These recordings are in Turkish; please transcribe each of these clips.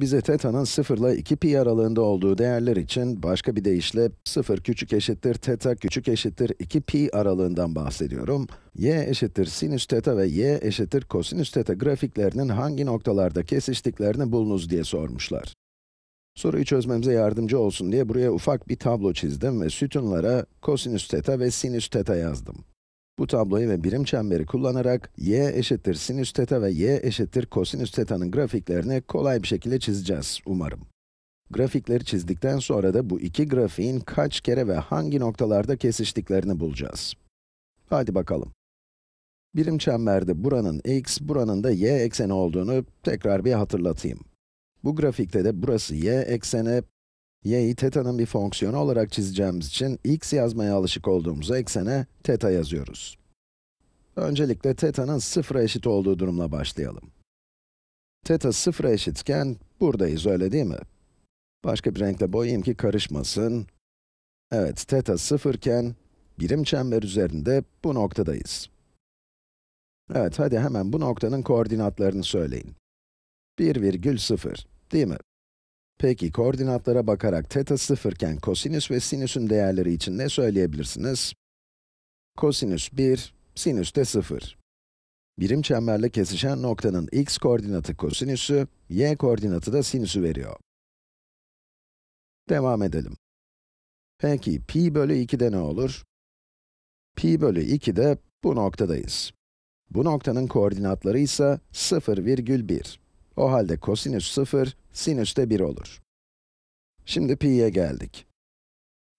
Bize teta'nın 0 ile 2 pi aralığında olduğu değerler için başka bir deyişle 0 küçük eşittir teta küçük eşittir 2 pi aralığından bahsediyorum. y eşittir sinüs teta ve y eşittir kosinüs teta grafiklerinin hangi noktalarda kesiştiklerini bulunuz diye sormuşlar. Soruyu çözmemize yardımcı olsun diye buraya ufak bir tablo çizdim ve sütunlara kosinüs teta ve sinüs teta yazdım. Bu tabloyu ve birim çemberi kullanarak y eşittir sinüs teta ve y eşittir kosinüs teta'nın grafiklerini kolay bir şekilde çizeceğiz umarım. Grafikleri çizdikten sonra da bu iki grafiğin kaç kere ve hangi noktalarda kesiştiklerini bulacağız. Hadi bakalım. Birim çemberde buranın x, buranın da y ekseni olduğunu tekrar bir hatırlatayım. Bu grafikte de burası y ekseni, y'yi teta'nın bir fonksiyonu olarak çizeceğimiz için x yazmaya alışık olduğumuz eksene teta yazıyoruz. Öncelikle teta'nın sıfıra eşit olduğu durumla başlayalım. Teta sıfıra eşitken buradayız öyle değil mi? Başka bir renkle boyayayım ki karışmasın. Evet, teta sıfırken birim çember üzerinde bu noktadayız. Evet, hadi hemen bu noktanın koordinatlarını söyleyin. 1,0, değil mi? Peki, koordinatlara bakarak teta sıfırken kosinüs ve sinüsün değerleri için ne söyleyebilirsiniz? Kosinüs 1, sinüs de 0. Birim çemberle kesişen noktanın x koordinatı kosinüsü, y koordinatı da sinüsü veriyor. Devam edelim. Peki, pi bölü 2'de ne olur? Pi bölü 2'de bu noktadayız. Bu noktanın koordinatları ise 0,1. O halde kosinüs 0, sinüs de 1 olur. Şimdi pi'ye geldik.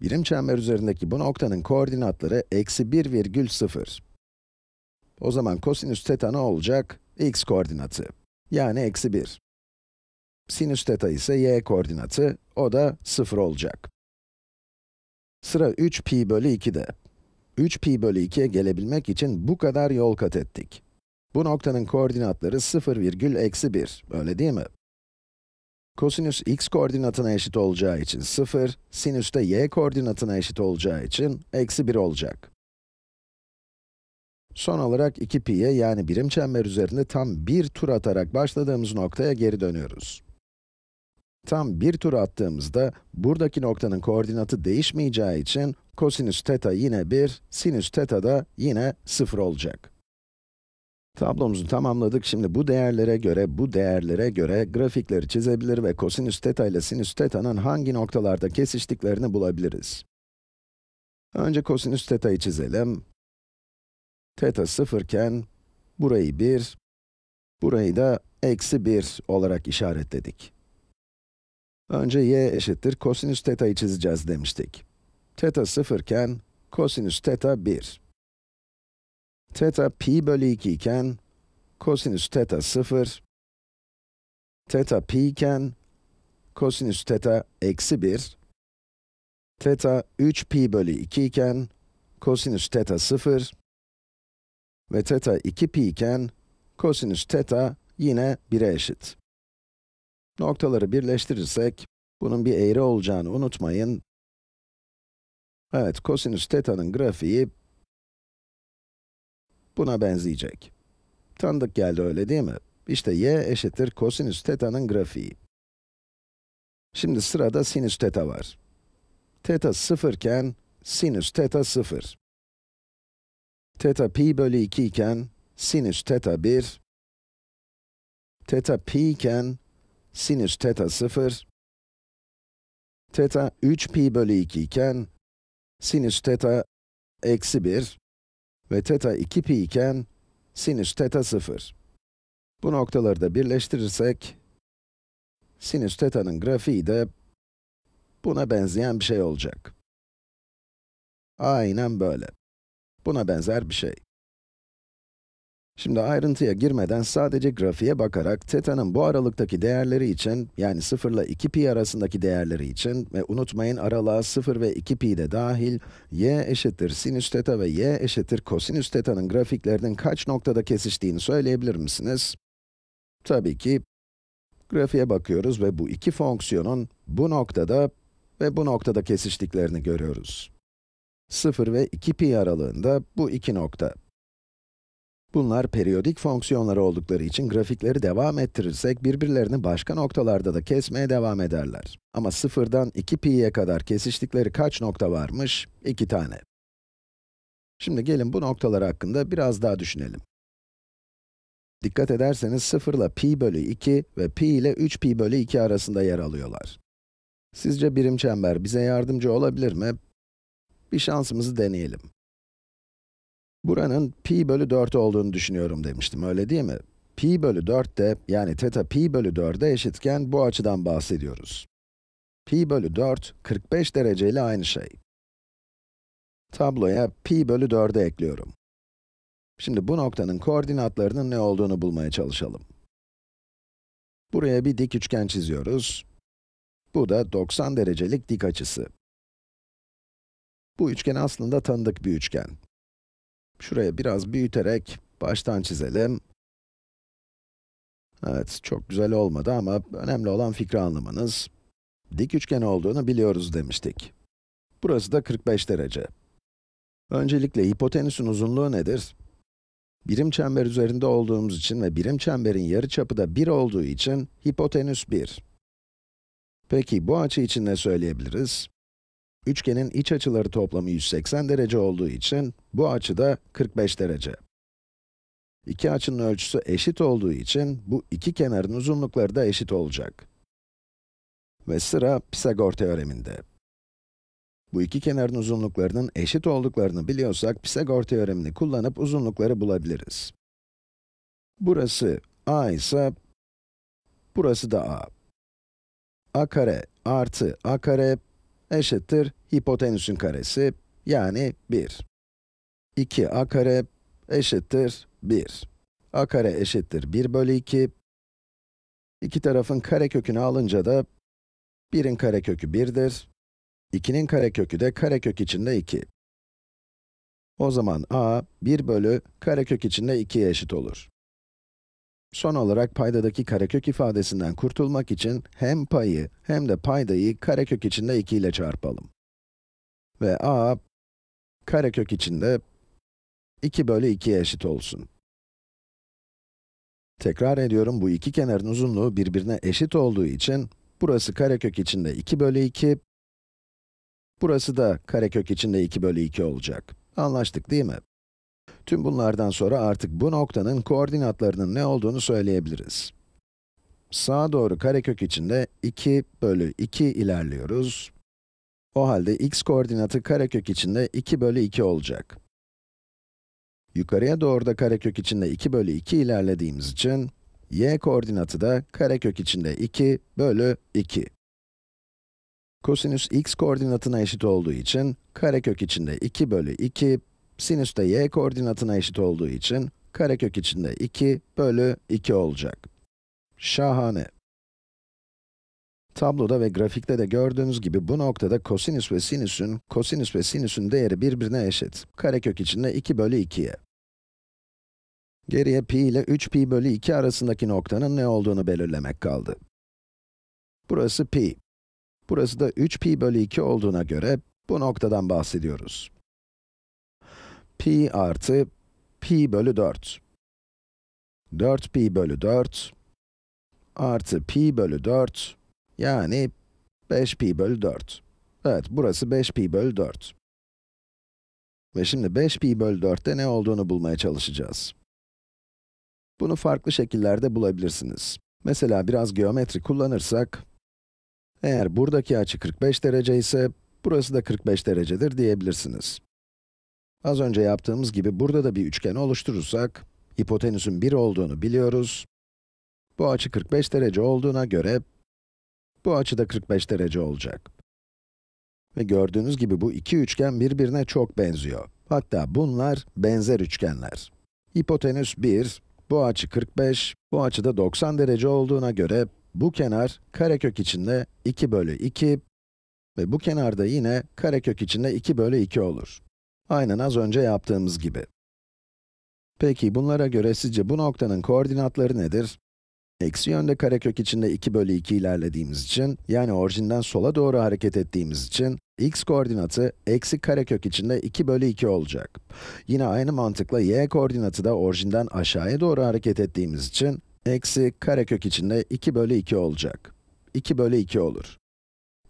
Birim çember üzerindeki bu noktanın koordinatları eksi 1,0. O zaman kosinüs teta ne olacak? x koordinatı. Yani eksi 1. Sinüs teta ise y koordinatı, o da 0 olacak. Sıra 3 pi bölü 2'de. 3 pi bölü 2'ye gelebilmek için bu kadar yol kat ettik. Bu noktanın koordinatları 0,1, öyle değil mi? Kosinüs x koordinatına eşit olacağı için 0, sinüs de y koordinatına eşit olacağı için eksi 1 olacak. Son olarak 2pi'ye yani birim çember üzerinde tam bir tur atarak başladığımız noktaya geri dönüyoruz. Tam bir tur attığımızda, buradaki noktanın koordinatı değişmeyeceği için kosinüs teta yine 1, sinüs teta da yine 0 olacak. Tablomuzu tamamladık. Şimdi bu değerlere göre, bu değerlere göre grafikleri çizebilir ve kosinüs teta ile sinüs teta'nın hangi noktalarda kesiştiklerini bulabiliriz. Önce kosinüs teta'yı çizelim. Teta sıfırken, burayı 1, burayı da eksi 1 olarak işaretledik. Önce y eşittir kosinüs teta'yı çizeceğiz demiştik. Teta sıfırken, kosinüs teta 1. Teta pi bölü 2 iken, kosinüs teta 0. Teta pi iken, kosinüs teta eksi 1. Teta 3 pi bölü 2 iken, kosinüs teta 0. Ve teta 2 pi iken, kosinüs teta yine 1'e eşit. Noktaları birleştirirsek, bunun bir eğri olacağını unutmayın. Evet, kosinüs teta'nın grafiği buna benzeyecek. Tanıdık geldi öyle değil mi? İşte y eşittir kosinüs teta'nın grafiği. Şimdi sırada sinüs teta var. Teta 0 iken, sinüs teta 0. Teta pi bölü 2 iken, sinüs teta 1. Teta pi iken, sinüs teta 0. Teta 3 pi bölü 2 iken, sinüs teta eksi 1 ve teta 2 pi iken sinüs teta 0. Bu noktaları da birleştirirsek, sinüs teta'nın grafiği de buna benzeyen bir şey olacak. Aynen böyle. Buna benzer bir şey. Şimdi ayrıntıya girmeden sadece grafiğe bakarak teta'nın bu aralıktaki değerleri için, yani 0 ile 2 pi arasındaki değerleri için ve unutmayın aralığa 0 ve 2 pi de dahil, y eşittir sinüs teta ve y eşittir kosinüs teta'nın grafiklerinin kaç noktada kesiştiğini söyleyebilir misiniz? Tabii ki, grafiğe bakıyoruz ve bu iki fonksiyonun bu noktada ve bu noktada kesiştiklerini görüyoruz. 0 ve 2 pi aralığında bu iki nokta. Bunlar periyodik fonksiyonlar oldukları için grafikleri devam ettirirsek birbirlerini başka noktalarda da kesmeye devam ederler. Ama sıfırdan 2 pi'ye kadar kesiştikleri kaç nokta varmış? 2 tane. Şimdi gelin bu noktalar hakkında biraz daha düşünelim. Dikkat ederseniz 0 ile pi bölü 2 ve pi ile 3 pi bölü 2 arasında yer alıyorlar. Sizce birim çember bize yardımcı olabilir mi? Bir şansımızı deneyelim. Buranın pi bölü 4 olduğunu düşünüyorum demiştim, öyle değil mi? pi bölü 4 de, yani teta pi bölü 4'e eşitken bu açıdan bahsediyoruz. pi bölü 4, 45 derece ile aynı şey. Tabloya pi bölü 4'ü ekliyorum. Şimdi bu noktanın koordinatlarının ne olduğunu bulmaya çalışalım. Buraya bir dik üçgen çiziyoruz. Bu da 90 derecelik dik açısı. Bu üçgen aslında tanıdık bir üçgen. Şuraya biraz büyüterek baştan çizelim. Evet, çok güzel olmadı ama önemli olan fikri anlamanız. Dik üçgen olduğunu biliyoruz demiştik. Burası da 45 derece. Öncelikle hipotenüsün uzunluğu nedir? Birim çember üzerinde olduğumuz için ve birim çemberin yarıçapı da 1 olduğu için hipotenüs 1. Peki bu açı için ne söyleyebiliriz? Üçgenin iç açıları toplamı 180 derece olduğu için bu açı da 45 derece. İki açının ölçüsü eşit olduğu için bu iki kenarın uzunlukları da eşit olacak. Ve sıra Pisagor teoreminde. Bu iki kenarın uzunluklarının eşit olduklarını biliyorsak Pisagor teoremini kullanıp uzunlukları bulabiliriz. Burası a ise burası da a. a kare artı a kare eşittir hipotenüsün karesi, yani 1. 2a kare eşittir 1. a kare eşittir 1 bölü 2. İki tarafın karekökünü alınca da 1'in karekökü 1'dir. 2'nin karekökü de karekök içinde 2. O zaman a, 1 bölü karekök içinde 2'ye eşit olur. Son olarak paydadaki karekök ifadesinden kurtulmak için hem payı hem de paydayı karekök içinde 2 ile çarpalım. Ve a, karekök içinde 2 bölü 2'ye eşit olsun. Tekrar ediyorum, bu iki kenarın uzunluğu birbirine eşit olduğu için, burası karekök içinde 2 bölü 2, burası da karekök içinde 2 bölü 2 olacak. Anlaştık değil mi? Tüm bunlardan sonra artık bu noktanın koordinatlarının ne olduğunu söyleyebiliriz. Sağa doğru karekök içinde 2 bölü 2 ilerliyoruz. O halde x koordinatı karekök içinde 2 bölü 2 olacak. Yukarıya doğru da karekök içinde 2 bölü 2 ilerlediğimiz için, y koordinatı da karekök içinde 2 bölü 2. Kosinüs x koordinatına eşit olduğu için, karekök içinde 2 bölü 2 Sinüs de y koordinatına eşit olduğu için, karekök içinde 2 bölü 2 olacak. Şahane. Tabloda ve grafikte de gördüğünüz gibi bu noktada kosinüs ve sinüsün, kosinüs ve sinüsün değeri birbirine eşit. Karekök içinde 2 bölü 2'ye. Geriye pi ile 3 pi bölü 2 arasındaki noktanın ne olduğunu belirlemek kaldı. Burası pi. Burası da 3 pi bölü 2 olduğuna göre bu noktadan bahsediyoruz pi artı pi bölü 4. 4 pi bölü 4 artı pi bölü 4 yani 5 pi bölü 4. Evet, burası 5 pi bölü 4. Ve şimdi 5 pi bölü 4'te ne olduğunu bulmaya çalışacağız. Bunu farklı şekillerde bulabilirsiniz. Mesela biraz geometri kullanırsak, eğer buradaki açı 45 derece ise, burası da 45 derecedir diyebilirsiniz. Az önce yaptığımız gibi burada da bir üçgen oluşturursak, hipotenüsün 1 olduğunu biliyoruz. Bu açı 45 derece olduğuna göre, bu açı da 45 derece olacak. Ve gördüğünüz gibi bu iki üçgen birbirine çok benziyor. Hatta bunlar benzer üçgenler. Hipotenüs 1, bu açı 45, bu açı da 90 derece olduğuna göre, bu kenar karekök içinde 2 bölü 2 ve bu kenar da yine karekök içinde 2 bölü 2 olur. Aynen az önce yaptığımız gibi. Peki bunlara göre sizce bu noktanın koordinatları nedir? Eksi yönde karekök içinde 2 bölü 2 ilerlediğimiz için, yani orijinden sola doğru hareket ettiğimiz için, x koordinatı eksi karekök içinde 2 bölü 2 olacak. Yine aynı mantıkla y koordinatı da orijinden aşağıya doğru hareket ettiğimiz için, eksi karekök içinde 2 bölü 2 olacak. 2 bölü 2 olur.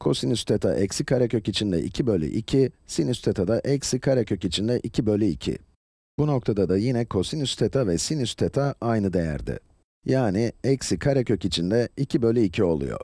Kosinüs teta eksi karekök içinde 2 bölü 2, sinüs teta da eksi karekök içinde 2 bölü 2. Bu noktada da yine kosinüs teta ve sinüs teta aynı değerde. Yani eksi karekök içinde 2 bölü 2 oluyor.